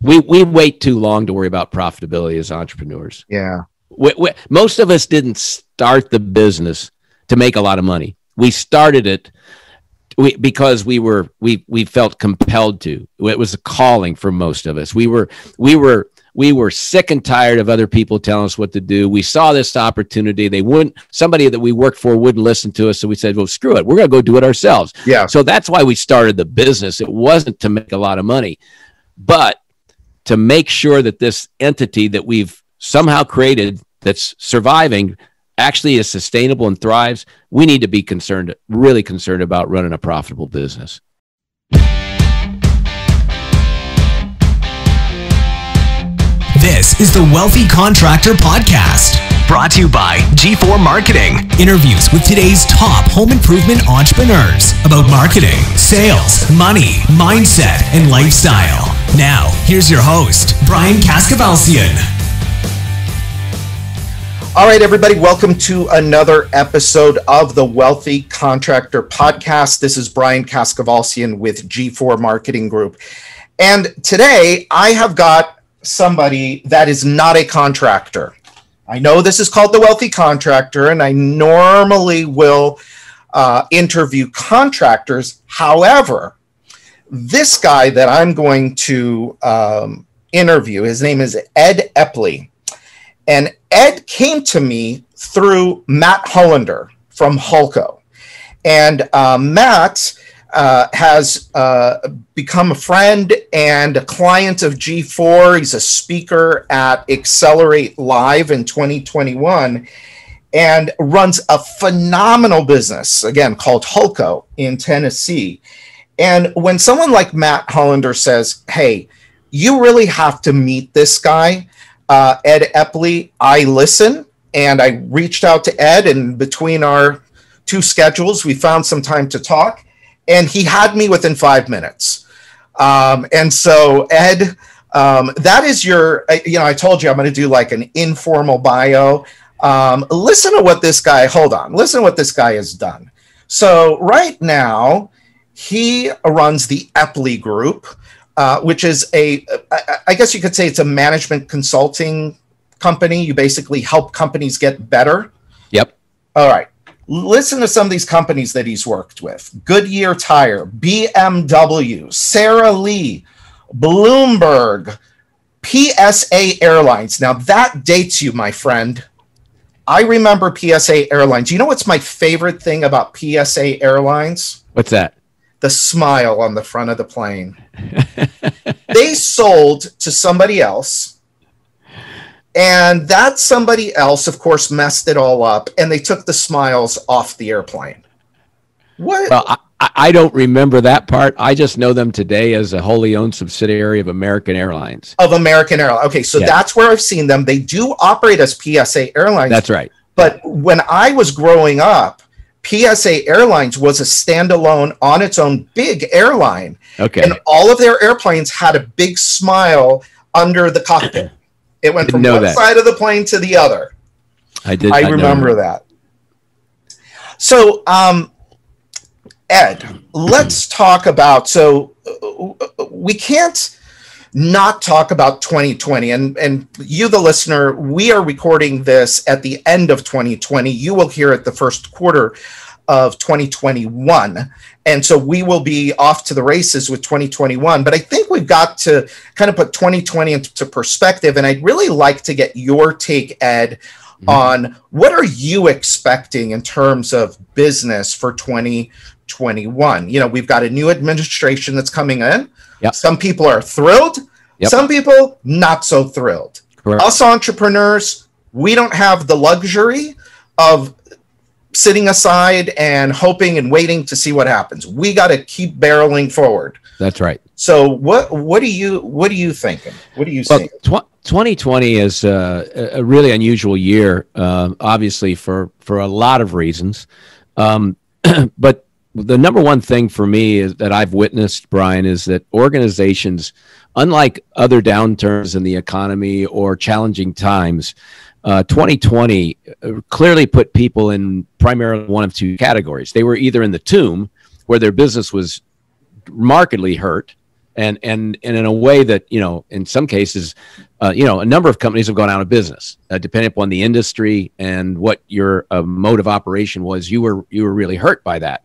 We we wait too long to worry about profitability as entrepreneurs. Yeah. We, we, most of us didn't start the business to make a lot of money. We started it we, because we were we we felt compelled to. It was a calling for most of us. We were we were we were sick and tired of other people telling us what to do. We saw this opportunity. They wouldn't, somebody that we worked for wouldn't listen to us. So we said, well, screw it. We're going to go do it ourselves. Yeah. So that's why we started the business. It wasn't to make a lot of money, but to make sure that this entity that we've somehow created that's surviving actually is sustainable and thrives, we need to be concerned, really concerned about running a profitable business. This is the Wealthy Contractor Podcast, brought to you by G4 Marketing. Interviews with today's top home improvement entrepreneurs about marketing, sales, money, mindset, and lifestyle. Now, here's your host, Brian Kaskavalciyan. All right, everybody, welcome to another episode of the Wealthy Contractor Podcast. This is Brian Kaskavalciyan with G4 Marketing Group. And today I have got somebody that is not a contractor. I know this is called the wealthy contractor, and I normally will uh, interview contractors. However, this guy that I'm going to um, interview, his name is Ed Eppley. And Ed came to me through Matt Hollander from Hulco. And uh, Matt uh, has uh, become a friend and a client of G4. He's a speaker at Accelerate Live in 2021 and runs a phenomenal business, again, called Hulco in Tennessee. And when someone like Matt Hollander says, Hey, you really have to meet this guy, uh, Ed Eppley, I listen and I reached out to Ed, and between our two schedules, we found some time to talk and he had me within five minutes. Um, and so, Ed, um, that is your, you know, I told you I'm going to do like an informal bio. Um, listen to what this guy, hold on, listen to what this guy has done. So, right now, he runs the Eppley Group, uh, which is a, I guess you could say it's a management consulting company. You basically help companies get better. Yep. All right listen to some of these companies that he's worked with Goodyear Tire, BMW, Sara Lee, Bloomberg, PSA Airlines. Now that dates you, my friend. I remember PSA Airlines. You know what's my favorite thing about PSA Airlines? What's that? The smile on the front of the plane. they sold to somebody else and that somebody else, of course, messed it all up and they took the smiles off the airplane. What? Well, I, I don't remember that part. I just know them today as a wholly owned subsidiary of American Airlines. Of American Airlines. Okay, so that's where I've seen them. They do operate as PSA Airlines. That's right. But when I was growing up, PSA Airlines was a standalone on its own big airline. Okay. And all of their airplanes had a big smile under the cockpit. It went from one that. side of the plane to the other. I did. I, I remember that. So, um, Ed, let's talk about. So, uh, we can't not talk about 2020 and and you the listener we are recording this at the end of 2020 you will hear it the first quarter of 2021. And so we will be off to the races with 2021. But I think we've got to kind of put 2020 into perspective. And I'd really like to get your take, Ed, mm-hmm. on what are you expecting in terms of business for 2021? You know, we've got a new administration that's coming in. Yep. Some people are thrilled. Yep. Some people not so thrilled. Correct. Us entrepreneurs, we don't have the luxury of sitting aside and hoping and waiting to see what happens. We got to keep barreling forward. That's right. So what what do you what are you thinking? What do you well, think? Tw- 2020 is uh, a really unusual year, uh, obviously for for a lot of reasons. Um, but the number one thing for me is that I've witnessed, Brian, is that organizations, unlike other downturns in the economy or challenging times, uh, 2020 uh, clearly put people in primarily one of two categories. They were either in the tomb, where their business was markedly hurt and and and in a way that you know in some cases uh, you know a number of companies have gone out of business uh, depending upon the industry and what your uh, mode of operation was you were you were really hurt by that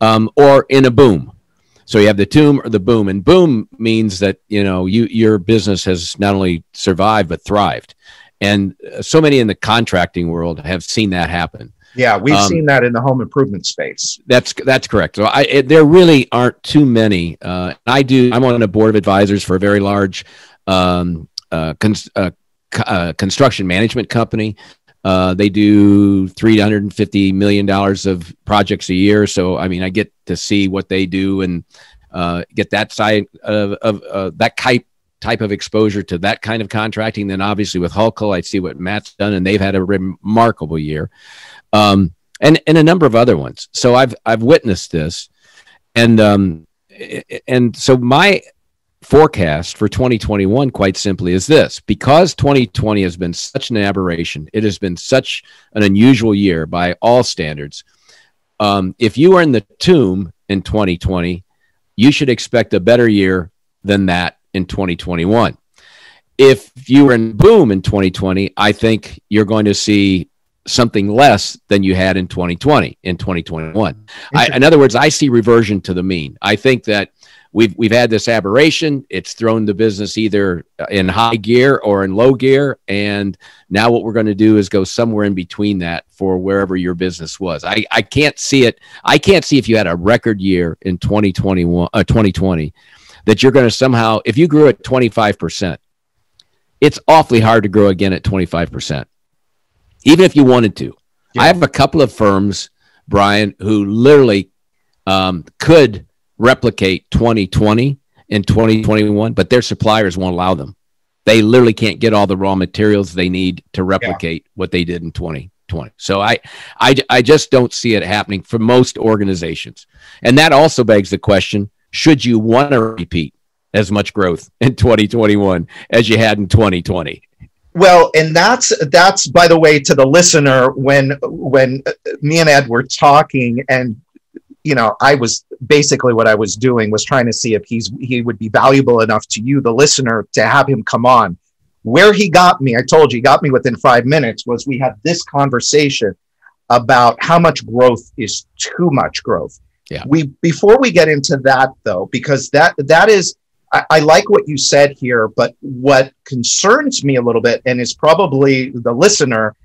um, or in a boom so you have the tomb or the boom and boom means that you know you your business has not only survived but thrived and uh, so many in the contracting world have seen that happen yeah, we've um, seen that in the home improvement space. That's that's correct. So I, it, there really aren't too many. Uh, I do. I'm on a board of advisors for a very large um, uh, uh, uh construction management company. Uh, they do 350 million dollars of projects a year. So I mean, I get to see what they do and get that side of, of that type type of exposure to that kind of contracting. Then obviously with Hulco, I see what Matt's done, and they've had a remarkable year um, and and a number of other ones. So I've I've witnessed this, and um, and so my forecast for 2021 quite simply is this. Because 2020 has been such an aberration it has been such an unusual year by all standards um, if you are in the tomb in 2020 you should expect a better year than that in 2021 if you were in boom in 2020 i think you're going to see something less than you had in 2020 in 2021 I, in other words i see reversion to the mean. I think that we've we've had this aberration it's thrown the business either in high gear or in low gear and now what we're going to do is go somewhere in between that for wherever your business was i i can't see it i can't see if you had a record year in 2021 uh, 2020 that you're going to somehow if you grew at 25% it's awfully hard to grow again at 25% even if you wanted to. Yeah. I have a couple of firms, Brian, who literally um, could replicate 2020 and 2021, but their suppliers won't allow them. They literally can't get all the raw materials they need to replicate yeah. what they did in 2020. So I, I, I just don't see it happening for most organizations. And that also begs the question should you want to repeat as much growth in 2021 as you had in 2020? Well, and that's that's by the way to the listener when when me and Ed were talking and you know I was basically what I was doing was trying to see if he's he would be valuable enough to you the listener to have him come on. Where he got me, I told you, he got me within 5 minutes was we had this conversation about how much growth is too much growth. Yeah. We before we get into that though because that that is I, I like what you said here, but what concerns me a little bit, and is probably the listener,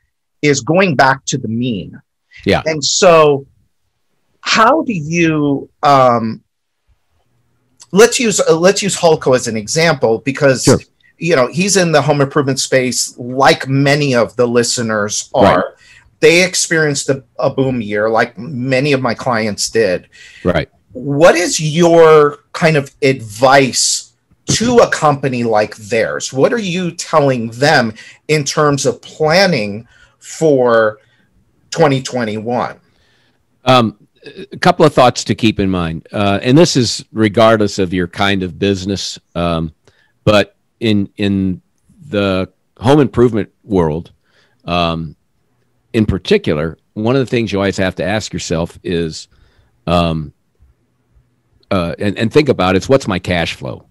is going back to the mean. Yeah. And so, how do you? Um, let's use uh, let's use Hulco as an example because sure. you know he's in the home improvement space, like many of the listeners are. Right. They experienced a, a boom year, like many of my clients did. Right what is your kind of advice to a company like theirs? What are you telling them in terms of planning for 2021? Um, a couple of thoughts to keep in mind, uh, and this is regardless of your kind of business, um, but in in the home improvement world, um, in particular, one of the things you always have to ask yourself is, um, uh, and, and think about it's what's my cash flow?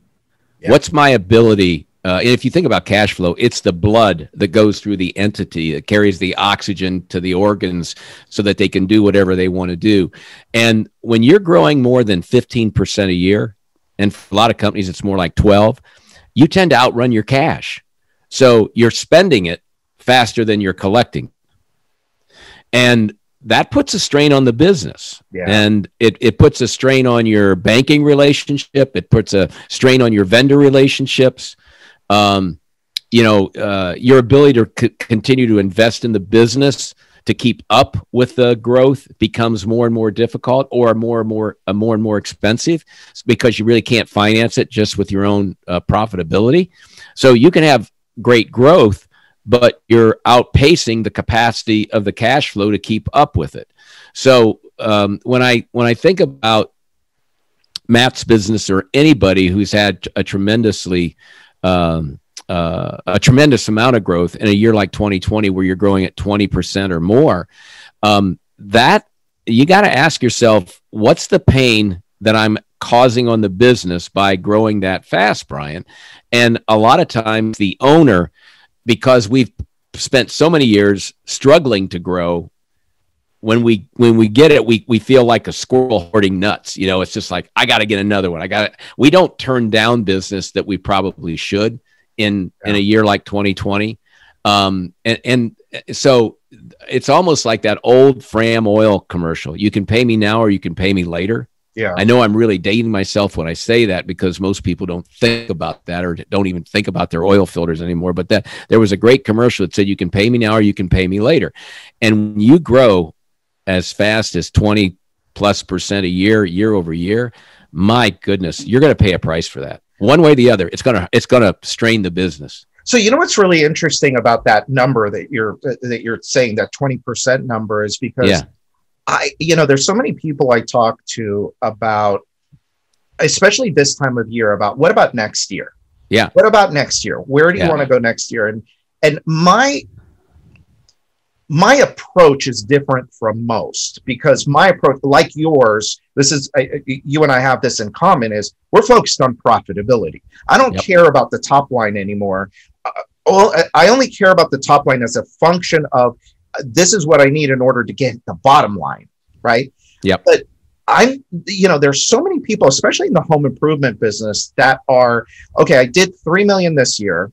Yeah. What's my ability? Uh, if you think about cash flow, it's the blood that goes through the entity that carries the oxygen to the organs so that they can do whatever they want to do. And when you're growing more than 15% a year, and for a lot of companies, it's more like 12, you tend to outrun your cash. So you're spending it faster than you're collecting. And that puts a strain on the business yeah. and it, it puts a strain on your banking relationship it puts a strain on your vendor relationships um, you know uh, your ability to c- continue to invest in the business to keep up with the growth becomes more and more difficult or more and more uh, more and more expensive because you really can't finance it just with your own uh, profitability so you can have great growth but you're outpacing the capacity of the cash flow to keep up with it. So um, when I when I think about Matt's business or anybody who's had a tremendously um, uh, a tremendous amount of growth in a year like 2020 where you're growing at 20% or more um, that you got to ask yourself what's the pain that I'm causing on the business by growing that fast, Brian. And a lot of times the owner, because we've spent so many years struggling to grow, when we when we get it, we we feel like a squirrel hoarding nuts. You know, it's just like I got to get another one. I got We don't turn down business that we probably should in yeah. in a year like 2020. Um, and and so it's almost like that old Fram oil commercial. You can pay me now or you can pay me later. Yeah. I know I'm really dating myself when I say that because most people don't think about that or don't even think about their oil filters anymore. But that there was a great commercial that said you can pay me now or you can pay me later. And when you grow as fast as 20 plus percent a year, year over year, my goodness, you're going to pay a price for that. One way or the other, it's going to it's going to strain the business. So you know what's really interesting about that number that you're that you're saying that 20% number is because yeah. I you know there's so many people I talk to about especially this time of year about what about next year? Yeah. What about next year? Where do you yeah. want to go next year? And and my my approach is different from most because my approach like yours this is I, you and i have this in common is we're focused on profitability i don't yep. care about the top line anymore uh, I only care about the top line as a function of uh, this is what I need in order to get the bottom line, right? Yeah. But I'm, you know, there's so many people, especially in the home improvement business, that are okay. I did three million this year.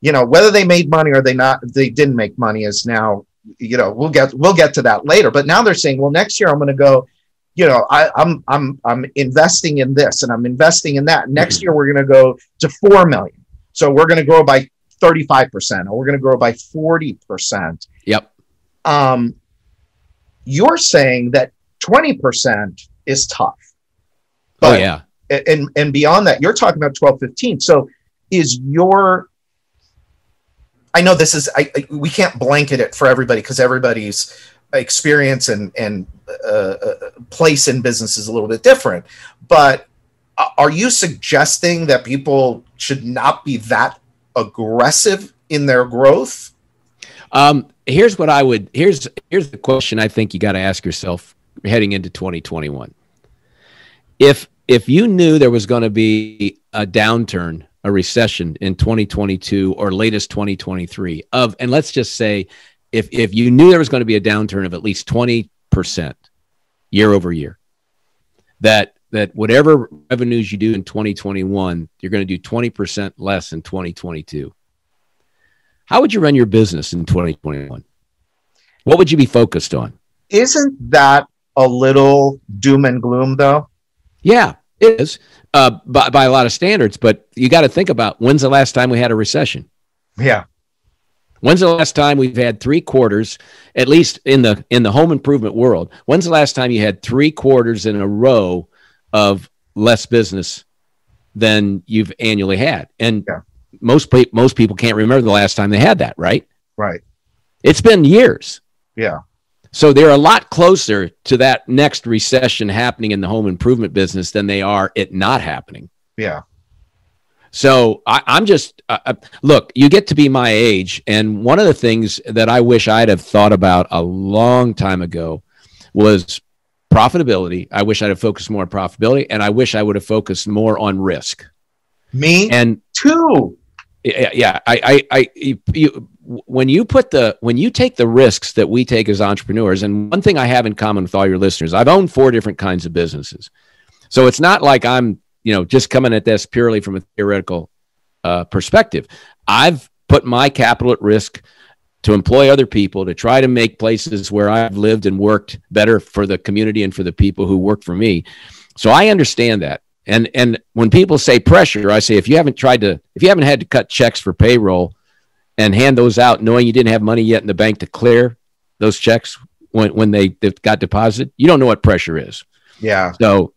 You know, whether they made money or they not, they didn't make money is now, you know, we'll get we'll get to that later. But now they're saying, well, next year I'm going to go. You know, I, I'm I'm I'm investing in this and I'm investing in that. Next year we're going to go to four million. So we're going to grow by 35% or we're going to grow by 40%. Yep. Um, you're saying that 20% is tough. Oh, but, oh, yeah. And, and beyond that, you're talking about 12, 15. So is your, I know this is, I, I we can't blanket it for everybody because everybody's experience and, and uh, uh, place in business is a little bit different. But are you suggesting that people should not be that aggressive in their growth? Um, here's what I would here's here's the question I think you got to ask yourself heading into 2021. If if you knew there was going to be a downturn, a recession in 2022 or latest 2023 of and let's just say if if you knew there was going to be a downturn of at least 20% year over year that that whatever revenues you do in 2021, you're going to do 20% less in 2022. How would you run your business in 2021? What would you be focused on? Isn't that a little doom and gloom, though? Yeah, it is uh, by, by a lot of standards. But you got to think about when's the last time we had a recession? Yeah. When's the last time we've had three quarters, at least in the in the home improvement world? When's the last time you had three quarters in a row of less business than you've annually had. And yeah. most most people can't remember the last time they had that, right? Right. It's been years. Yeah. So they're a lot closer to that next recession happening in the home improvement business than they are it not happening. Yeah. So I, am just uh, uh, look. You get to be my age, and one of the things that I wish I'd have thought about a long time ago was profitability. I wish I'd have focused more on profitability, and I wish I would have focused more on risk. Me and two. Yeah, yeah. I, I, I, you, you, when you put the when you take the risks that we take as entrepreneurs, and one thing I have in common with all your listeners, I've owned four different kinds of businesses, so it's not like I'm you know just coming at this purely from a theoretical uh, perspective. I've put my capital at risk to employ other people, to try to make places where I've lived and worked better for the community and for the people who work for me. So I understand that. And and when people say pressure, I say if you haven't tried to if you haven't had to cut checks for payroll and hand those out knowing you didn't have money yet in the bank to clear those checks when when they got deposited, you don't know what pressure is. Yeah. So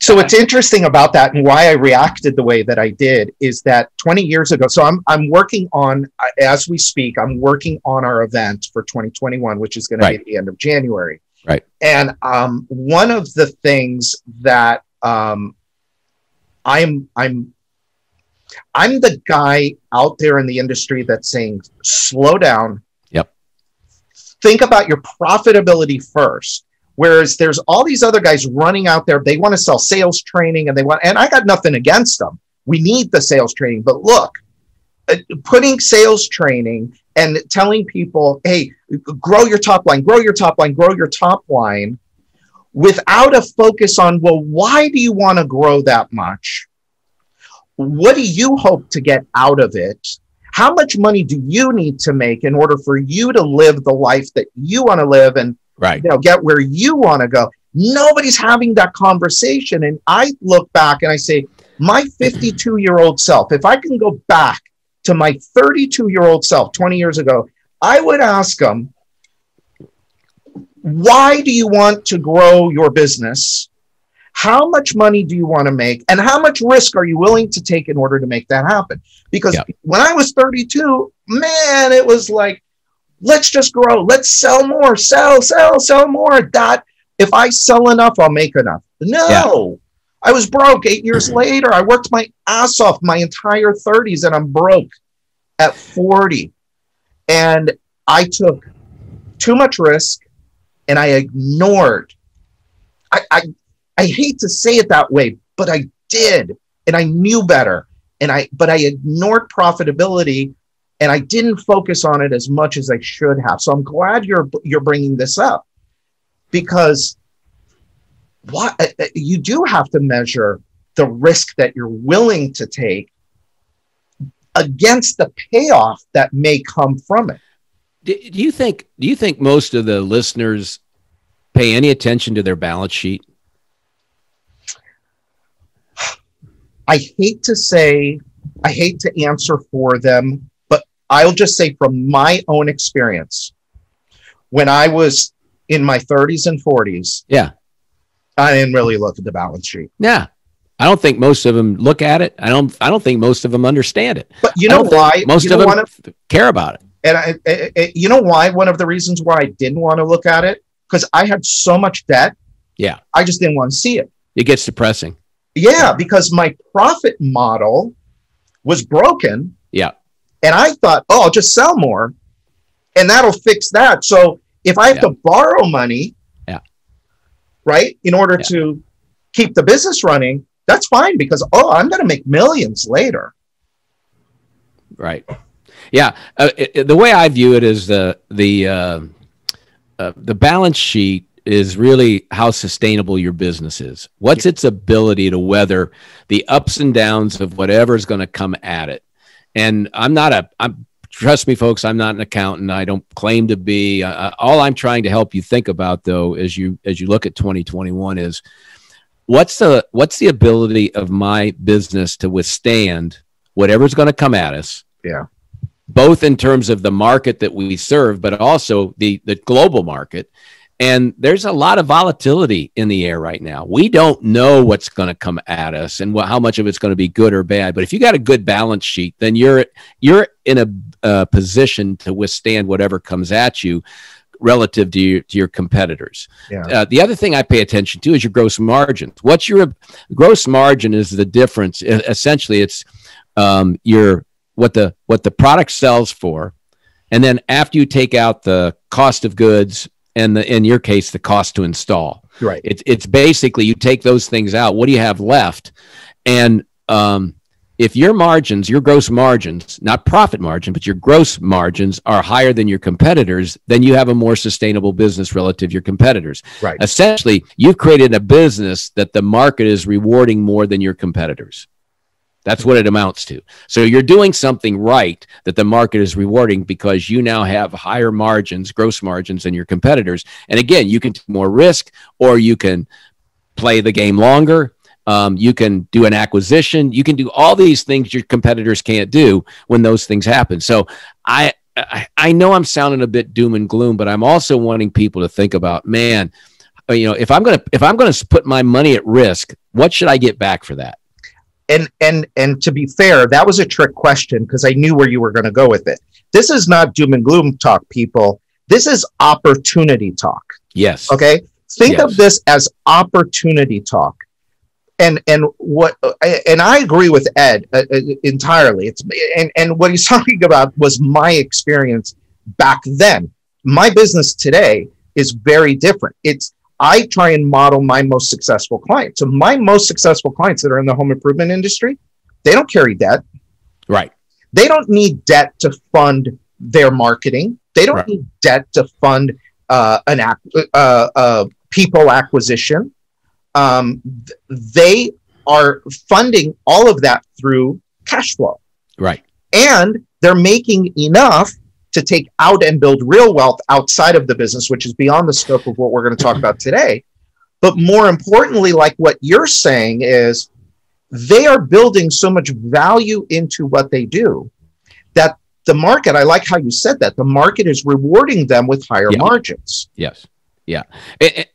so what's interesting about that and why I reacted the way that I did is that 20 years ago. So I'm I'm working on as we speak. I'm working on our event for 2021, which is going right. to be at the end of January. Right. And um, one of the things that um, I'm I'm I'm the guy out there in the industry that's saying slow down. Yep. Think about your profitability first Whereas there's all these other guys running out there. They want to sell sales training and they want, and I got nothing against them. We need the sales training. But look, uh, putting sales training and telling people, hey, grow your top line, grow your top line, grow your top line without a focus on, well, why do you want to grow that much? What do you hope to get out of it? How much money do you need to make in order for you to live the life that you want to live and right. you know get where you want to go? Nobody's having that conversation. And I look back and I say, my 52 year old self, if I can go back to my 32 year old self 20 years ago, I would ask them, why do you want to grow your business? How much money do you want to make? And how much risk are you willing to take in order to make that happen? Because yeah. when I was 32, man, it was like, let's just grow, let's sell more, sell, sell, sell more. That if I sell enough, I'll make enough. No, yeah. I was broke eight years mm-hmm. later. I worked my ass off my entire 30s and I'm broke at 40. And I took too much risk and I ignored. I, I, I hate to say it that way, but I did. And I knew better. And I, but I ignored profitability and I didn't focus on it as much as I should have. So I'm glad you're, you're bringing this up because what uh, uh, you do have to measure the risk that you're willing to take against the payoff that may come from it. Do, do you think do you think most of the listeners pay any attention to their balance sheet? I hate to say, I hate to answer for them, but I'll just say from my own experience, when I was in my 30s and 40s, yeah, I didn't really look at the balance sheet. Yeah. I don't think most of them look at it. I don't. I don't think most of them understand it. But you know why? Most you of them of, care about it. And I, I, I, you know why? One of the reasons why I didn't want to look at it because I had so much debt. Yeah. I just didn't want to see it. It gets depressing. Yeah, because my profit model was broken. Yeah. And I thought, oh, I'll just sell more, and that'll fix that. So if I have yeah. to borrow money yeah. right? In order yeah. to keep the business running, that's fine because, oh, I'm going to make millions later. Right. Yeah. Uh, it, the way I view it is the, the, uh, uh, the balance sheet is really how sustainable your business is. What's its ability to weather the ups and downs of whatever is going to come at it? And I'm not a, I'm trust me, folks, I'm not an accountant. I don't claim to be. Uh, all I'm trying to help you think about, though, as you as you look at 2021, is what's the what's the ability of my business to withstand whatever's going to come at us. Yeah. Both in terms of the market that we serve, but also the the global market, and there's a lot of volatility in the air right now. We don't know what's going to come at us and what, how much of it's going to be good or bad. But if you got a good balance sheet, then you're you're in a, a position to withstand whatever comes at you relative to your, to your competitors. Yeah. Uh, the other thing I pay attention to is your gross margins. What's your gross margin? Is the difference? Essentially, it's um, your what the what the product sells for, and then after you take out the cost of goods and the, in your case, the cost to install. Right. It's it's basically you take those things out. What do you have left? And um, if your margins, your gross margins, not profit margin, but your gross margins are higher than your competitors, then you have a more sustainable business relative to your competitors. Right. Essentially, you've created a business that the market is rewarding more than your competitors. That's what it amounts to. So you're doing something right that the market is rewarding because you now have higher margins, gross margins than your competitors. And again, you can take more risk or you can play the game longer. Um, you can do an acquisition. You can do all these things your competitors can't do when those things happen. So I, I, I know I'm sounding a bit doom and gloom, but I'm also wanting people to think about, man, you know, if I'm gonna if I'm gonna put my money at risk, what should I get back for that? And and and to be fair, that was a trick question because I knew where you were going to go with it. This is not doom and gloom talk, people. This is opportunity talk. Yes. Okay. Think yes. of this as opportunity talk. And and what and I agree with Ed uh, uh entirely. It's and and what he's talking about was my experience back then. My business today is very different. It's I try and model my most successful clients. So my most successful clients that are in the home improvement industry, they don't carry debt. Right. They don't need debt to fund their marketing. They don't right. need debt to fund uh, an ac- uh, uh, people acquisition. Um, they are funding all of that through cash flow. Right. And they're making enough to take out and build real wealth outside of the business, which is beyond the scope of what we're going to talk about today. But more importantly, like what you're saying is they are building so much value into what they do that the market, I like how you said that, the market is rewarding them with higher yeah. margins. Yes. Yeah.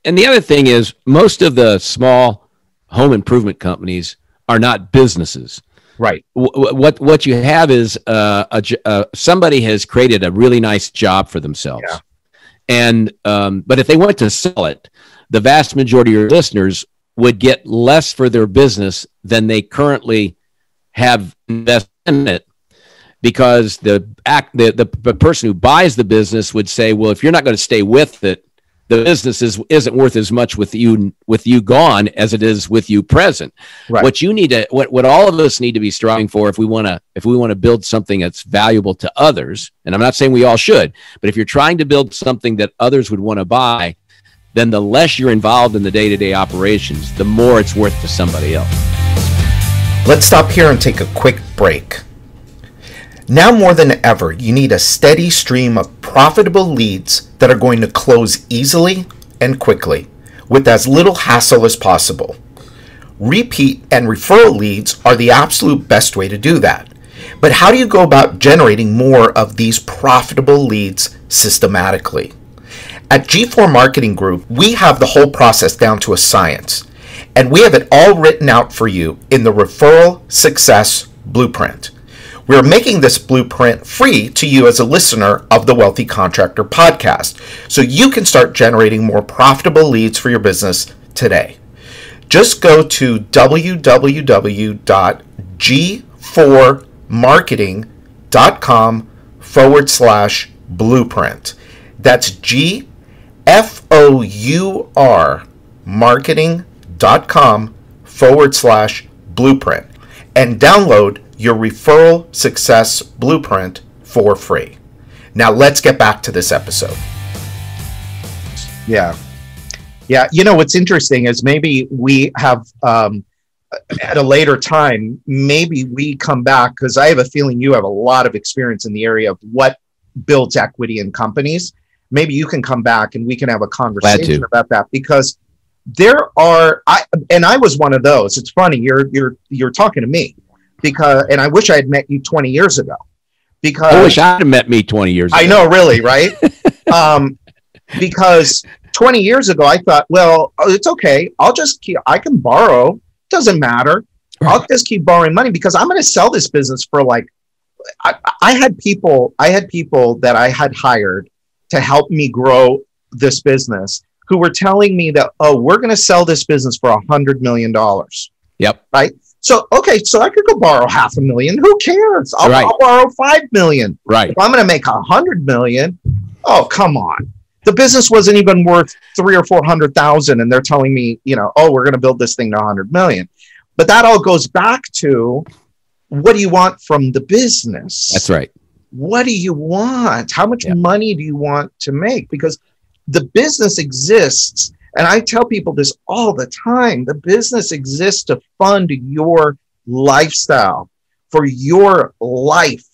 And the other thing is, most of the small home improvement companies are not businesses. Right. What what you have is uh, a, uh, somebody has created a really nice job for themselves, yeah. and um, but if they went to sell it, the vast majority of your listeners would get less for their business than they currently have invested in it because the act the, the, the person who buys the business would say well if you're not going to stay with it the business is isn't worth as much with you with you gone as it is with you present. Right. What you need to what what all of us need to be striving for if we want to if we want to build something that's valuable to others, and I'm not saying we all should, but if you're trying to build something that others would want to buy, then the less you're involved in the day-to-day operations, the more it's worth to somebody else. Let's stop here and take a quick break. Now more than ever, you need a steady stream of profitable leads that are going to close easily and quickly with as little hassle as possible. Repeat and referral leads are the absolute best way to do that. But how do you go about generating more of these profitable leads systematically? At G4 Marketing Group, we have the whole process down to a science, and we have it all written out for you in the Referral Success Blueprint. We're making this blueprint free to you as a listener of the Wealthy Contractor podcast, so you can start generating more profitable leads for your business today. Just go to www.g4marketing.com forward slash blueprint. That's G F O U R marketing.com forward slash blueprint and download your referral success blueprint for free. Now, let's get back to this episode. Yeah. Yeah. You know, what's interesting is maybe we have, um, at a later time, maybe we come back because I have a feeling you have a lot of experience in the area of what builds equity in companies. Maybe you can come back and we can have a conversation about that because there are I and I was one of those. It's funny you're you're you're talking to me because, and I wish I had met you 20 years ago. Because I wish I had met me 20 years ago. I know, really, right? um, because 20 years ago, I thought, well, oh, it's okay. I'll just keep, I can borrow. Doesn't matter. I'll just keep borrowing money because I'm going to sell this business for like, I, I had people, I had people that I had hired to help me grow this business who were telling me that, oh, we're going to sell this business for a hundred million dollars. Yep. Right. So okay, so I could go borrow half a million. Who cares? I'll, right. I'll borrow five million. Right. If I'm going to make a hundred million, oh come on. The business wasn't even worth three or four hundred thousand, and they're telling me, you know, oh, we're going to build this thing to a hundred million. But that all goes back to what do you want from the business? That's right. What do you want? How much yep. money do you want to make? Because the business exists and I tell people this all the time the business exists to fund your lifestyle for your life.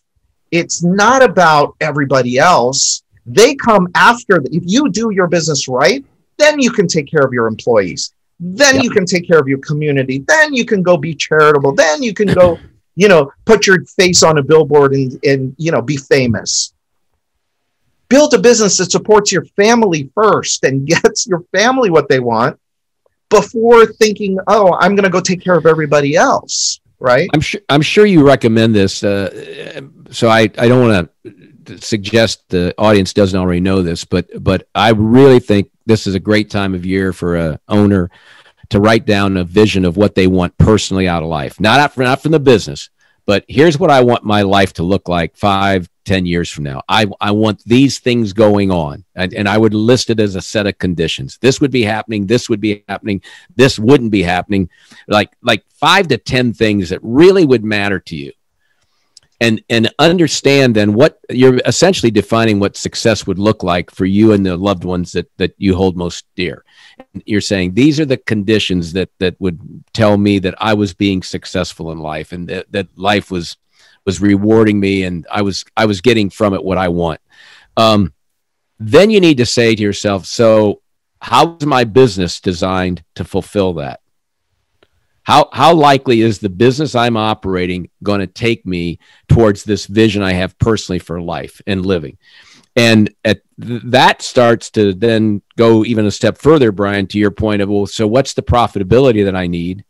It's not about everybody else. They come after. If you do your business right, then you can take care of your employees. Then yep. you can take care of your community. Then you can go be charitable. Then you can go, you know, put your face on a billboard and, and you know, be famous build a business that supports your family first and gets your family what they want before thinking, oh, I'm going to go take care of everybody else. Right. I'm sure. I'm sure you recommend this. Uh, so I, I don't want to suggest the audience doesn't already know this, but but I really think this is a great time of year for a owner to write down a vision of what they want personally out of life, not out, not from the business, but here's what I want my life to look like 5, 10 years from now. I, I want these things going on. And, and I would list it as a set of conditions. This would be happening. This would be happening. This wouldn't be happening. Like, like five to 10 things that really would matter to you. And, and understand then what you're essentially defining what success would look like for you and the loved ones that, that you hold most dear. You're saying these are the conditions that, that would tell me that I was being successful in life and that, that life was was rewarding me and I was I was getting from it what I want. Um, then you need to say to yourself, so how is my business designed to fulfill that? How how likely is the business I'm operating going to take me towards this vision I have personally for life and living? And at th- that starts to then go even a step further, Brian, to your point of well, so what's the profitability that I need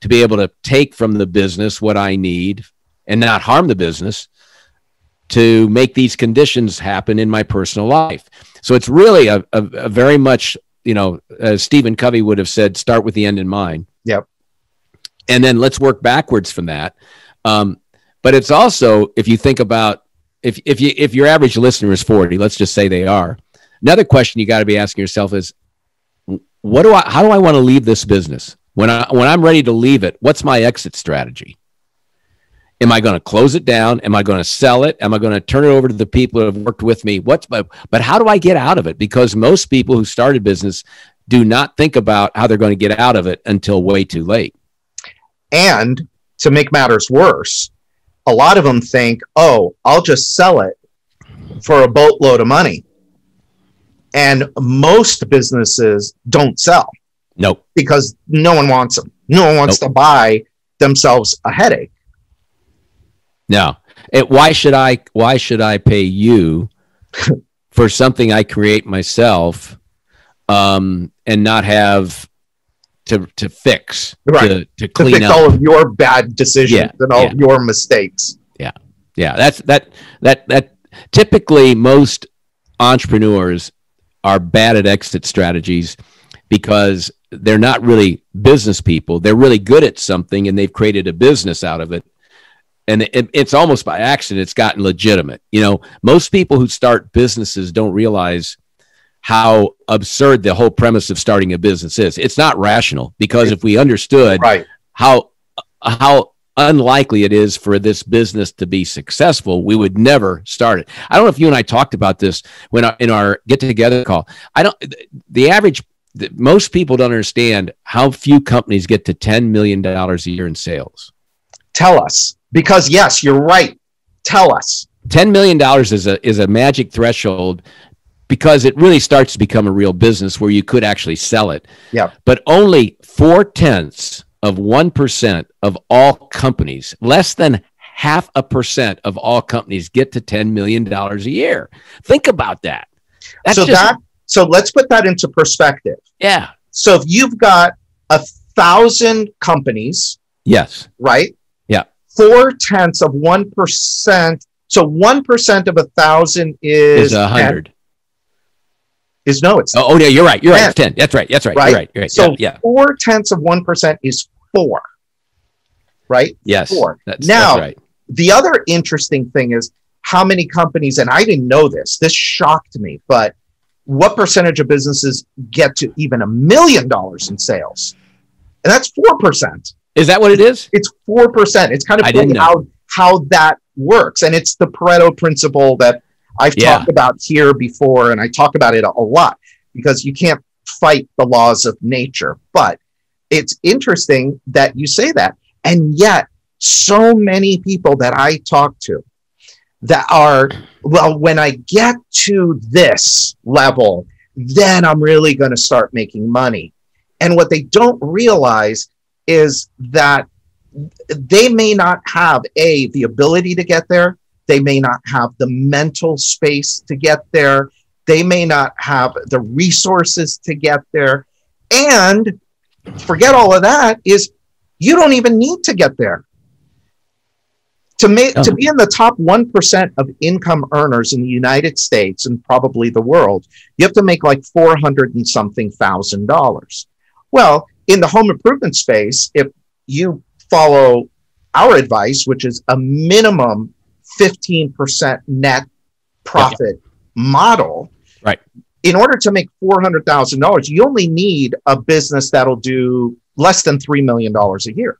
to be able to take from the business what I need and not harm the business to make these conditions happen in my personal life. So it's really a, a, a very much, you know, as Stephen Covey would have said, start with the end in mind. Yep. And then let's work backwards from that. Um, but it's also, if you think about, if, if you, if your average listener is 40, let's just say they are, another question you got to be asking yourself is, what do I, how do I want to leave this business? When I, when I'm ready to leave it, what's my exit strategy? Am I going to close it down? Am I going to sell it? Am I going to turn it over to the people who have worked with me? What's but but how do I get out of it? Because most people who started business do not think about how they're going to get out of it until way too late. And to make matters worse, a lot of them think, "Oh, I'll just sell it for a boatload of money." And most businesses don't sell. Nope. Because no one wants them. No one wants nope. to buy themselves a headache. No. It, why should I why should I pay you for something I create myself um, and not have to to fix right. to, to clean to fix up all of your bad decisions yeah, and all yeah. of your mistakes. Yeah. Yeah, that's that that that typically most entrepreneurs are bad at exit strategies because they're not really business people. They're really good at something and they've created a business out of it and it, it's almost by accident it's gotten legitimate. You know most people who start businesses don't realize how absurd the whole premise of starting a business is. It's not rational because if we understood right. how how unlikely it is for this business to be successful we would never start it. I don't know if you and i talked about this when in our get together call. I don't the average most people don't understand how few companies get to 10 million dollars a year in sales. Tell us because yes, you're right. Tell us. $10 million is a, is a magic threshold because it really starts to become a real business where you could actually sell it. Yeah. But only four tenths of 1% of all companies, less than half a percent of all companies get to $10 million a year. Think about that. That's so just, that, so let's put that into perspective. Yeah. So if you've got a thousand companies, yes, right? Four tenths of 1%. So 1% of a thousand is, is a hundred. Is no, it's oh, oh yeah, you're right. You're 10. right. It's 10. That's right. That's right. right? You're right. You're right. So yeah, yeah. four tenths of 1% is four. Right? Yes. Four. That's, now, that's right. the other interesting thing is how many companies, and I didn't know this, this shocked me, but what percentage of businesses get to even a million dollars in sales? And that's 4%. Is that what it is? It's four percent. It's kind of funny how how that works, and it's the Pareto principle that I've yeah. talked about here before, and I talk about it a, a lot because you can't fight the laws of nature. But it's interesting that you say that, and yet so many people that I talk to that are well, when I get to this level, then I'm really going to start making money. And what they don't realize is that they may not have a the ability to get there. They may not have the mental space to get there. They may not have the resources to get there. And forget all of that is you don't even need to get there. To make to be in the top 1% of income earners in the United States and probably the world you have to make like 400 and something thousand dollars. Well in the home improvement space, if you follow our advice, which is a minimum 15% net profit model. Right. In order to make $400,000, you only need a business that'll do less than $3 million a year.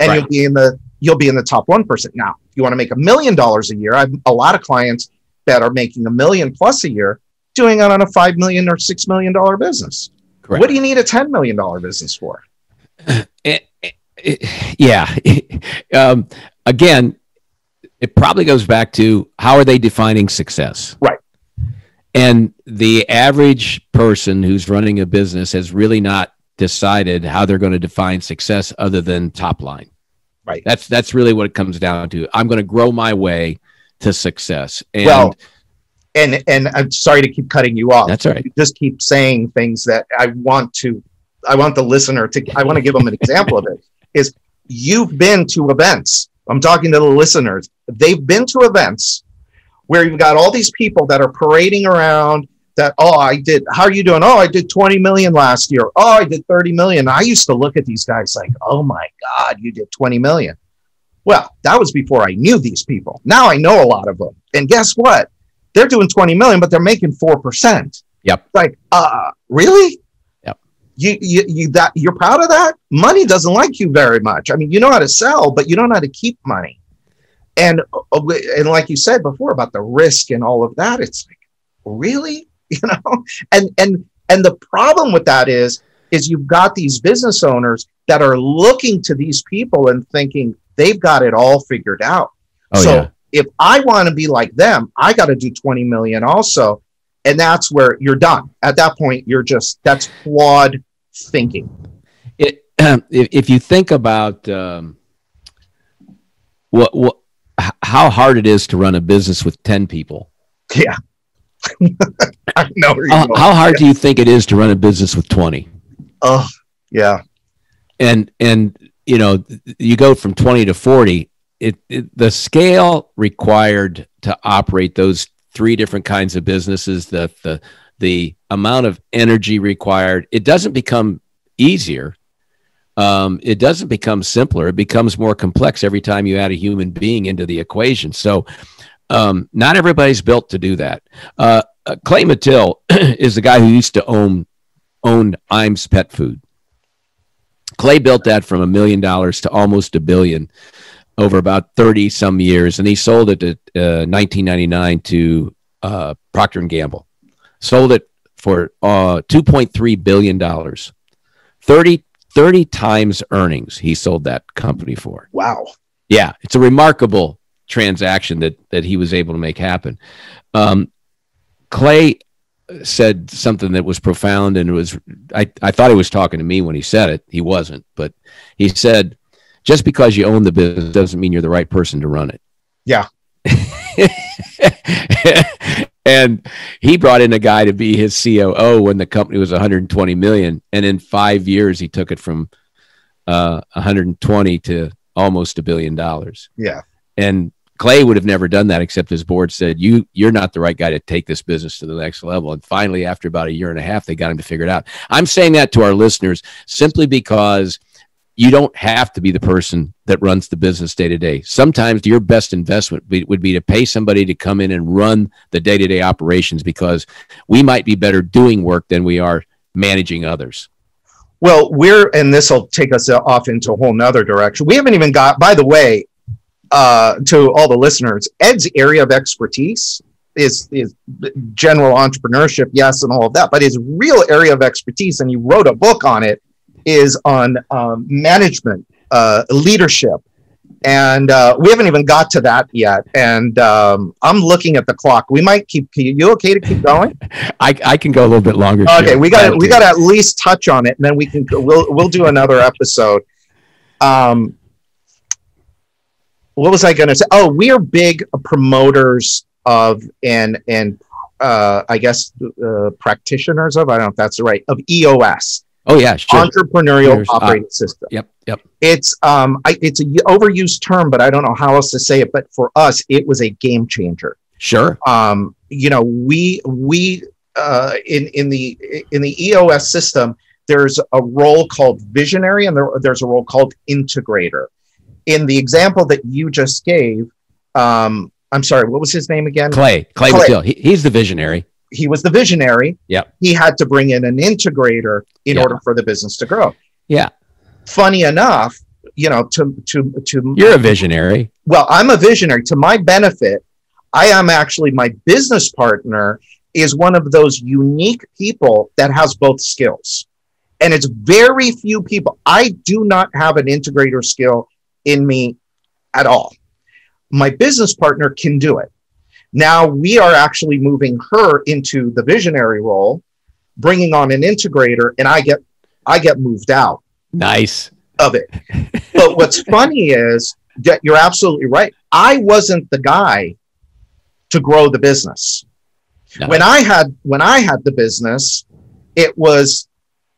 And Right. you'll be in the you'll be in the top 1%. Now, if you want to make a million dollars a year, I have a lot of clients that are making a million plus a year doing it on a 5 million or 6 million dollar business. Correct. What do you need a 10 million dollar business for? it, it- yeah. um, again, it probably goes back to how are they defining success? Right. And the average person who's running a business has really not decided how they're going to define success other than top line. Right. That's that's really what it comes down to. I'm going to grow my way to success. And Well, And and I'm sorry to keep cutting you off. that's right. you just keep saying things that I want to I want the listener to I want to give them an example of it is you've been to events. I'm talking to the listeners. They've been to events where you've got all these people that are parading around that oh I did how are you doing? Oh, I did 20 million last year. Oh, I did 30 million. I used to look at these guys like, "Oh my god, you did 20 million. Well, that was before I knew these people. Now I know a lot of them. And guess what? They're doing 20 million but they're making 4% Yep. like uh really? Yep. you, you you that you're proud of that? Money doesn't like you very much. I mean you know how to sell but you don't know how to keep money. And uh, and like you said before about the risk and all of that it's like really? You know? And and and the problem with that is is you've got these business owners that are looking to these people and thinking they've got it all figured out. Oh so yeah. If I want to be like them, I got to do 20 million also. And that's where you're done. At that point, you're just, that's flawed thinking. it, if, if you think about um, what what how hard it is to run a business with 10 people Yeah. I know how, how hard do you think it is to run a business with 20 Oh, yeah. and and you know you go from 20 to 40 it, it the scale required to operate those three different kinds of businesses the the the amount of energy required it doesn't become easier. Um, it doesn't become simpler. It becomes more complex every time you add a human being into the equation. So um, not everybody's built to do that. Uh, uh, clay Mathile is the guy who used to own owned Iams pet food. Clay built that from a million dollars to almost a billion over about 30 some years. And he sold it at uh, 1999 to uh, Procter and Gamble. Sold it for uh, $2.3 billion. 30, 30 times earnings he sold that company for. Wow. Yeah, it's a remarkable transaction that that he was able to make happen. Um, Clay said something that was profound, and it was I, I thought he was talking to me when he said it. He wasn't, but he said, "Just because you own the business doesn't mean you're the right person to run it." Yeah. and he brought in a guy to be his COO when the company was 120 million, and in five years he took it from uh, 120 to almost a billion dollars. Yeah. And Clay would have never done that except his board said, "You you're not the right guy to take this business to the next level." And finally, after about a year and a half, they got him to figure it out. I'm saying that to our listeners simply because you don't have to be the person that runs the business day to day. Sometimes your best investment would be to pay somebody to come in and run the day to day operations because we might be better doing work than we are managing others. Well, we're, and this will take us off into a whole nother direction. We haven't even got, by the way, uh, to all the listeners, Ed's area of expertise is is general entrepreneurship, yes, and all of that. But his real area of expertise, and he wrote a book on it, is on um, management, uh, leadership, and uh, we haven't even got to that yet. And um, I'm looking at the clock. We might keep. You okay to keep going? I, I can go a little bit longer. Okay, we got we got to at least touch on it, and then we can we'll we'll do another episode. Um, what was I going to say? Oh, we are big promoters of and and uh, I guess uh, practitioners of I don't know if that's right of EOS, Oh yeah, sure. entrepreneurial uh, operating system. Yep, yep. It's um I, it's a y- overused term, but I don't know how else to say it. But for us, it was a game changer Sure. um, you know, we we uh, in in the in the EOS system, there's a role called visionary, and there, there's a role called integrator. In the example that you just gave, um, I'm sorry, what was his name again? Clay, Clay, Clay. He, he's the visionary. He was the visionary. Yeah. He had to bring in an integrator in Yeah. order for the business to grow. Yeah. Funny enough, you know, to to to You're a visionary. well, I'm a visionary. To my benefit, I am actually my business partner is one of those unique people that has both skills. And it's very few people. I do not have an integrator skill in me at all. My business partner can do it. Now we are actually moving her into the visionary role, bringing on an integrator, and I get I get moved out Nice. of it. but what's funny is that you're absolutely right. I wasn't the guy to grow the business. No. When I had when I had the business, it was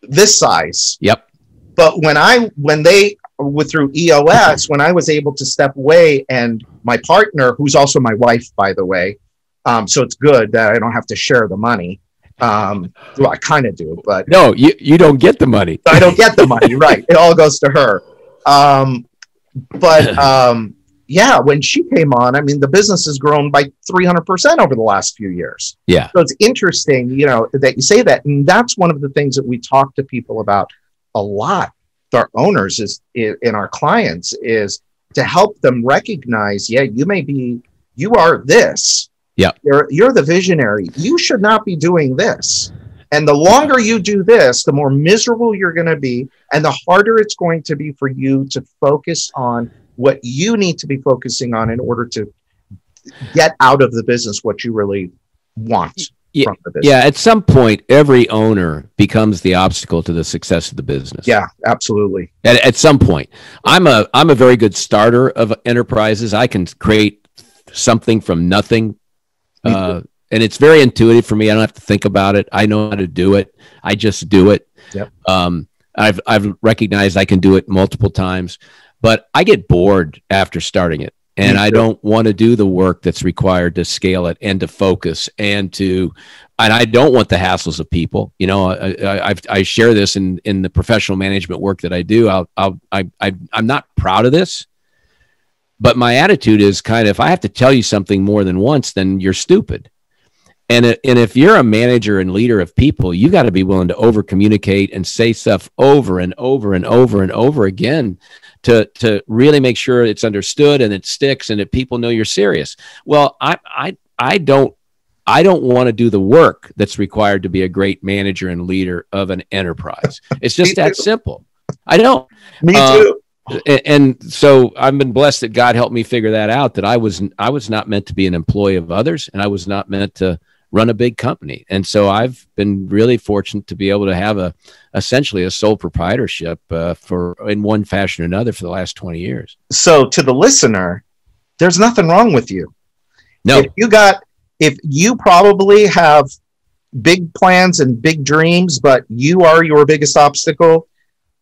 this size. Yep. But when I when they were through EOS, when I was able to step away and my partner, who's also my wife, by the way, um, so it's good that I don't have to share the money. Um, well, I kind of do, but No, you, you don't get the money. I don't get the money, right? It all goes to her. Um, but um, yeah, when she came on, I mean, the business has grown by 300% over the last few years. Yeah. So it's interesting, you know, that you say that. And that's one of the things that we talk to people about a lot, our owners is in our clients is to help them recognize, yeah, you may be, you are this. Yeah. You're, you're the visionary. You should not be doing this. And the longer you do this, the more miserable you're going to be, and the harder it's going to be for you to focus on what you need to be focusing on in order to get out of the business what you really want Yeah, from the business. Yeah, at some point, every owner becomes the obstacle to the success of the business. Yeah, absolutely. At, at some point, I'm a I'm a very good starter of enterprises. I can create something from nothing, uh, and it's very intuitive for me. I don't have to think about it. I know how to do it. I just do it. Yep. Um, I've I've recognized I can do it multiple times, but I get bored after starting it. And I don't want to do the work that's required to scale it and to focus and to, and I don't want the hassles of people. You know, I, I, I've- I share this in, in the professional management work that I do. I'll, I'll, I, I, I'm not proud of this, but my attitude is kind of, if I have to tell you something more than once, then you're stupid. And, and if you're a manager and leader of people, you got to be willing to over communicate and say stuff over and over and over and over again to to really make sure it's understood and it sticks and that people know you're serious. Well, I I I don't I don't want to do the work that's required to be a great manager and leader of an enterprise. It's just that too. simple. I don't. Me Uh, too. And so I've been blessed that God helped me figure that out. That I was I was not meant to be an employee of others, and I was not meant to run a big company. And so I've been really fortunate to be able to have a essentially a sole proprietorship uh, for in one fashion or another for the last twenty years. So to the listener, there's nothing wrong with you. No, If you got, if you probably have big plans and big dreams, but you are your biggest obstacle,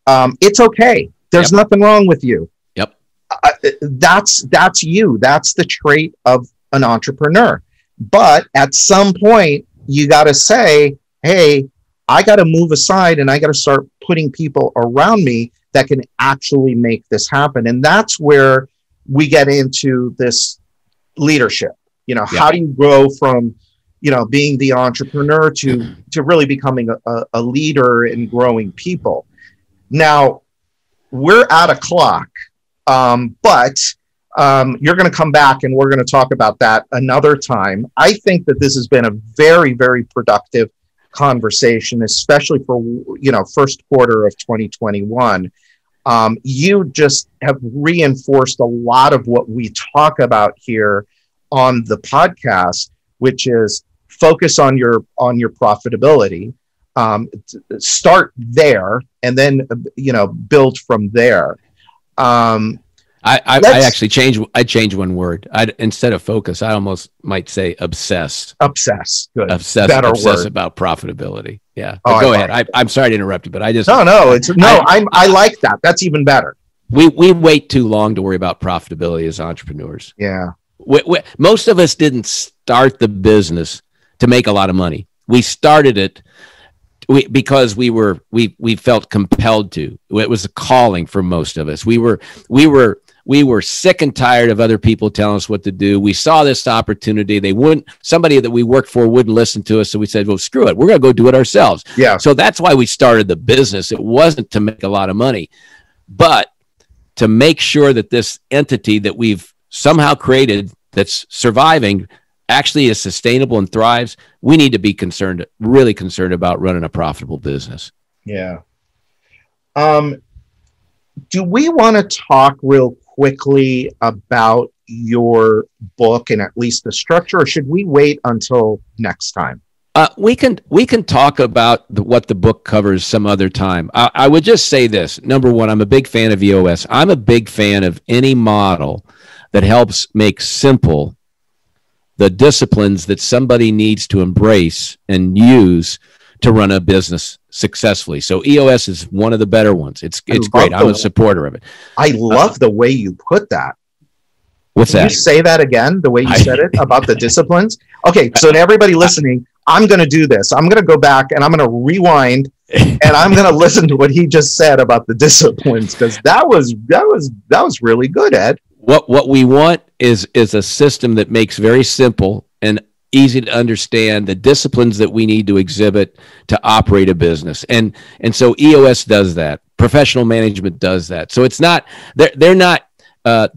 um, it's okay. There's nothing wrong with you. Yep. Uh, that's that's you. That's the trait of an entrepreneur. But at some point, you got to say, "Hey, I got to move aside, and I got to start putting people around me that can actually make this happen." And that's where we get into this leadership. You know, Yeah. how do you grow from you know being the entrepreneur to to really becoming a, a, a leader and growing people now we're at a clock um, but um, you're going to come back and we're going to talk about that another time. I think that this has been a very very productive conversation especially for you know first quarter of 2021 um, you just have reinforced a lot of what we talk about here on the podcast which is focus on your on your profitability. Um, start there and then you know build from there. Um, I I, I actually change I changed one word. I instead of focus, I almost might say obsessed. obsess good Obsess, Better obsess word. about profitability. Yeah. Oh, I go like ahead. I, I'm sorry to interrupt you, but I just no no it's no I- I'm, i like that that's even better we we wait too long to worry about profitability as entrepreneurs. yeah we, we, most of us didn't start the business to make a lot of money. We started it we, because we were we we felt compelled to. It was a calling for most of us. We were we were we were sick and tired of other people telling us what to do. We saw this opportunity. They wouldn't, somebody that we worked for wouldn't listen to us. So we said, well, screw it. We're going to go do it ourselves. Yeah. So that's why we started the business. It wasn't to make a lot of money, but to make sure that this entity that we've somehow created that's surviving actually is sustainable and thrives, we need to be concerned, really concerned about running a profitable business. Yeah. Um, do we want to talk real quickly about your book and at least the structure, or should we wait until next time? Uh, we can we can talk about the, what the book covers some other time. I, I would just say this: number one, I'm a big fan of EOS. I'm a big fan of any model that helps make simple the disciplines that somebody needs to embrace and use to run a business successfully. So EOS is one of the better ones. It's it's great. I'm a supporter of it. I love uh, the way you put that. What's Can that? You say that again, the way you said it about the disciplines. Okay, so to everybody listening, I'm going to do this. I'm going to go back and I'm going to rewind and I'm going to listen to what he just said about the disciplines because that was that was that was really good, Ed. What what we want is is a system that makes very simple and easy to understand the disciplines that we need to exhibit to operate a business. And and so eos does that. Professional management does that. So it's not they're, they're not uh,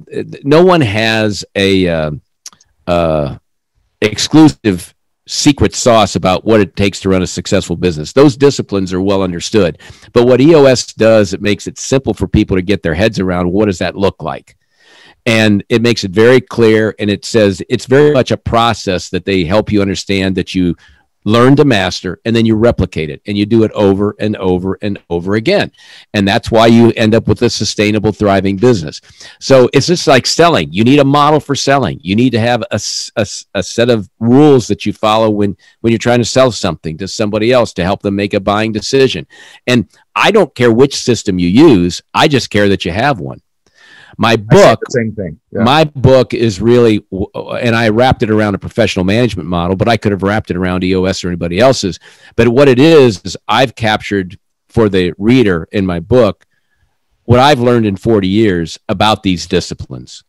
no one has a uh, uh, exclusive secret sauce about what it takes to run a successful business. Those disciplines are well understood. But what eos does it makes it simple for people to get their heads around what does that look like and it makes it very clear and it says it's very much a process that they help you understand that you learn to master and then you replicate it and you do it over and over and over again. And that's why you end up with a sustainable thriving business. So it's just like selling. You need a model for selling. You need to have a, a, a set of rules that you follow when when you're trying to sell something to somebody else to help them make a buying decision. And i don't care which system you use. I just care that you have one my book, same thing. Yeah. My book is really, and I wrapped it around a professional management model, but I could have wrapped it around EOS or anybody else's. But what it is is I've captured for the reader in my book what I've learned in 40 years about these disciplines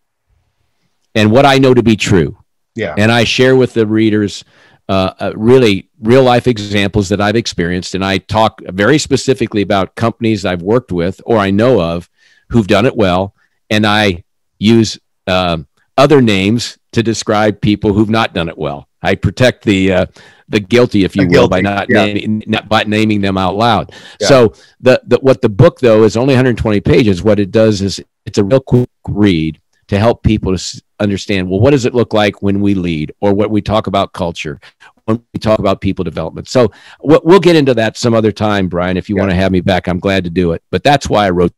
and what I know to be true. Yeah. And I share with the readers uh, uh, really real life examples that I've experienced. And I talk very specifically about companies I've worked with or I know of who've done it well and I use um, other names to describe people who've not done it well. I protect the uh, the guilty, if you the will, guilty, by not, yeah. naming, not by naming them out loud. Yeah. So the, the what the book though is only 120 pages. What it does is it's a real quick read to help people to understand. Well, what does it look like when we lead, or what we talk about culture, when we talk about people development. So we'll get into that some other time, Brian. If you yeah. want to have me back, I'm glad to do it. But that's why I wrote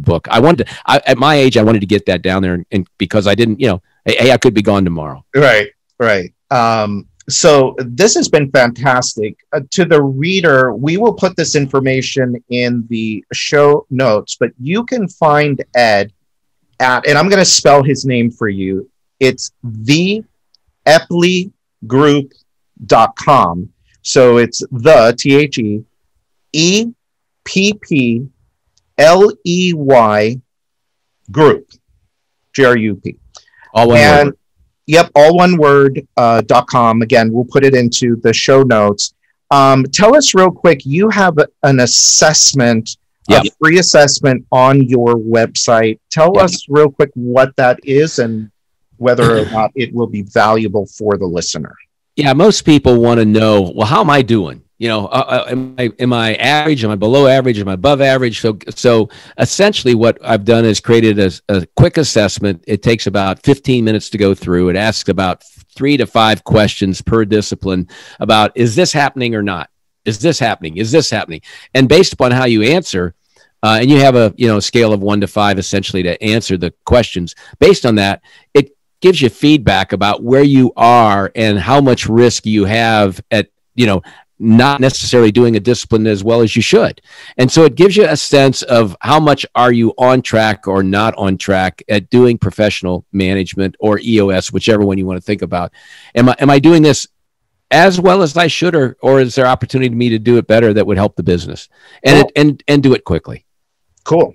book. I wanted to, I, at my age, I wanted to get that down there and, and because I didn't, you know, hey, I could be gone tomorrow. Right, right. Um, so this has been fantastic. Uh, to the reader, we will put this information in the show notes, but you can find Ed at, and I'm going to spell his name for you. It's the eppleygroup.com. So it's the T H E E P P L E Y group, G R U P. All one and, word. Yep, all one word uh, dot com. Again, we'll put it into the show notes. Um, tell us real quick. You have an assessment, yep. a free assessment on your website. Tell yep. us real quick what that is and whether or not it will be valuable for the listener. Yeah, most people want to know. Well, how am I doing? You know, uh, uh, am, I, am I average? Am I below average? Am I above average? So, so essentially, what I've done is created a, a quick assessment. It takes about 15 minutes to go through. It asks about three to five questions per discipline about is this happening or not? Is this happening? Is this happening? And based upon how you answer, uh, and you have a you know scale of one to five essentially to answer the questions. Based on that, it gives you feedback about where you are and how much risk you have at you know not necessarily doing a discipline as well as you should. And so it gives you a sense of how much are you on track or not on track at doing professional management or EOS, whichever one you want to think about. Am I am I doing this as well as I should or or is there opportunity to me to do it better that would help the business? And cool. it, and and do it quickly. Cool.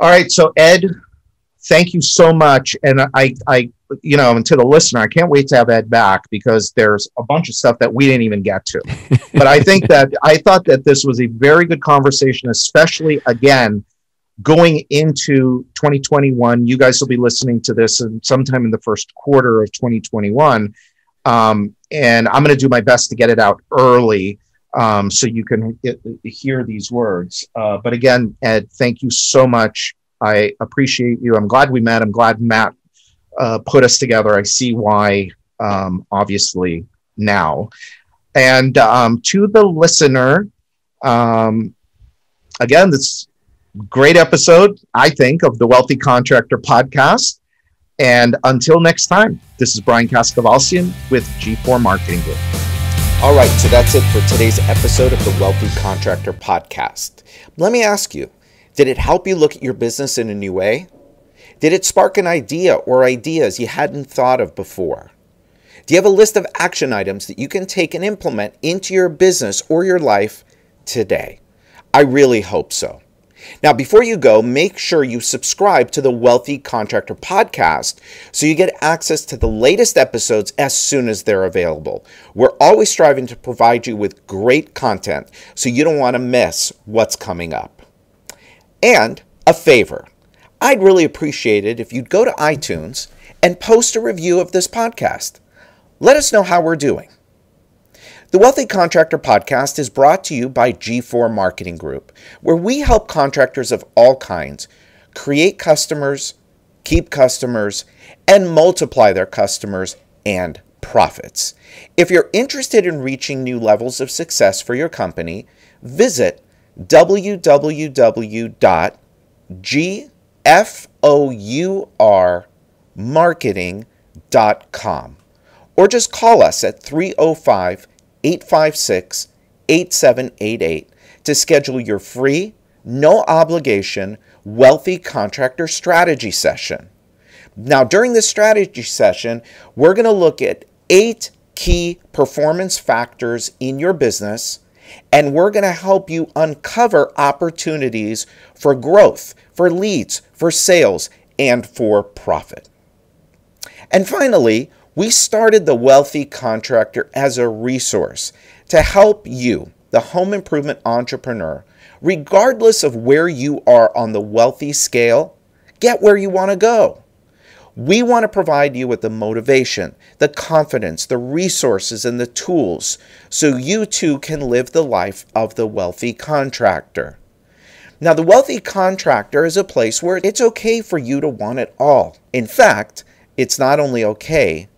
All right, so Ed, thank you so much. And I, I, you know, and to the listener, I can't wait to have Ed back because there's a bunch of stuff that we didn't even get to. but I think that I thought that this was a very good conversation, especially again going into 2021. You guys will be listening to this sometime in the first quarter of 2021. Um, and I'm going to do my best to get it out early um, so you can hear these words. Uh, but again, Ed, thank you so much. I appreciate you. I'm glad we met. I'm glad Matt uh, put us together. I see why, um, obviously, now. And um, to the listener, um, again, this great episode, I think, of the Wealthy Contractor podcast. And until next time, this is Brian Kaskavalciyan with G4 Marketing Group. All right, so that's it for today's episode of the Wealthy Contractor podcast. Let me ask you did it help you look at your business in a new way? Did it spark an idea or ideas you hadn't thought of before? Do you have a list of action items that you can take and implement into your business or your life today? I really hope so. Now, before you go, make sure you subscribe to the Wealthy Contractor podcast so you get access to the latest episodes as soon as they're available. We're always striving to provide you with great content so you don't want to miss what's coming up. And a favor I'd really appreciate it if you'd go to iTunes and post a review of this podcast. Let us know how we're doing. The Wealthy Contractor Podcast is brought to you by G4 Marketing Group, where we help contractors of all kinds create customers, keep customers, and multiply their customers and profits. If you're interested in reaching new levels of success for your company, visit www.gfourmarketing.com or just call us at 305 856 8788 to schedule your free, no obligation, wealthy contractor strategy session. Now, during this strategy session, we're going to look at eight key performance factors in your business, and we're going to help you uncover opportunities for growth, for leads, for sales, and for profit. And finally, we started the Wealthy Contractor as a resource to help you, the home improvement entrepreneur, regardless of where you are on the wealthy scale, get where you want to go. We want to provide you with the motivation, the confidence, the resources, and the tools so you too can live the life of the wealthy contractor. Now, the wealthy contractor is a place where it's okay for you to want it all. In fact, it's not only okay,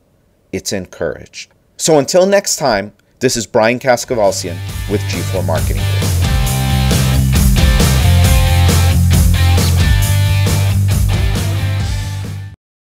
it's encouraged. So until next time, this is Brian Kaskavalciyan with G4 Marketing.